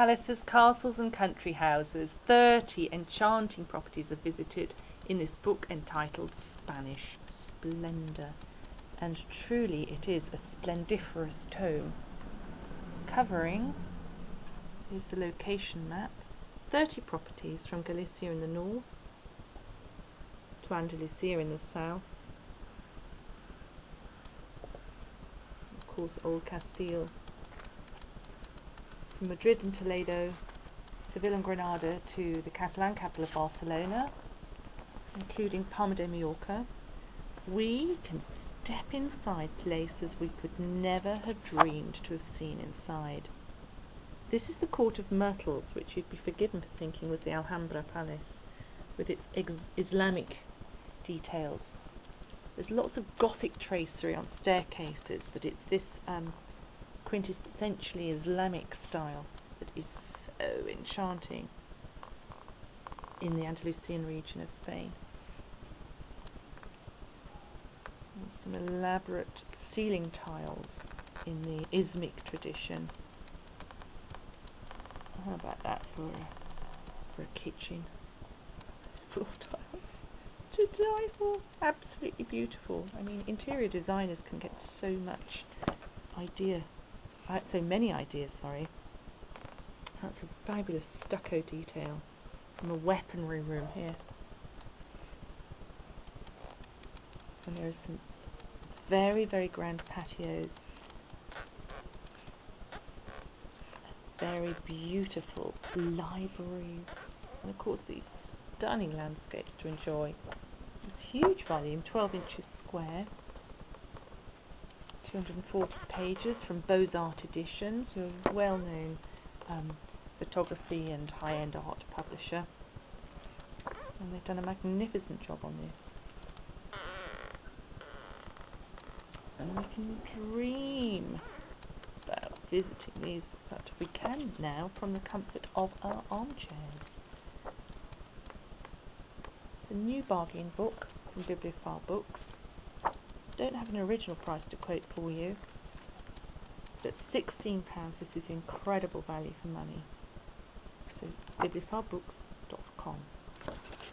palaces, castles, and country houses. Thirty enchanting properties are visited in this book entitled Spanish Splendour. And truly it is a splendiferous tome. Covering is the location map 30 properties from Galicia in the north to Andalusia in the south. Of course, Old Castile from Madrid and Toledo, Seville and Granada to the Catalan capital of Barcelona, including Palma de Mallorca, we can step inside places we could never have dreamed to have seen inside. This is the Court of Myrtles, which you'd be forgiven for thinking was the Alhambra Palace, with its Islamic details. There's lots of Gothic tracery on staircases, but it's this um, quintessentially Islamic style that is so enchanting in the Andalusian region of Spain. some elaborate ceiling tiles in the Ismic tradition. How about that for a, for a kitchen? Floor tiles. To die for. Absolutely beautiful. I mean, interior designers can get so much idea so many ideas, sorry. That's a fabulous stucco detail from a weaponry room here. And there are some very, very grand patios. Very beautiful libraries. And of course these stunning landscapes to enjoy. This huge volume, 12 inches square. 240 pages from Beaux-Art Editions, who are a well-known um, photography and high-end art publisher. And they've done a magnificent job on this. And we can dream about visiting these, but we can now from the comfort of our armchairs. It's a new bargain book from Bibliophile Books don't have an original price to quote for you, but £16 this is incredible value for money. So bibliophilebooks.com.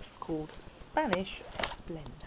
It's called Spanish Splendor.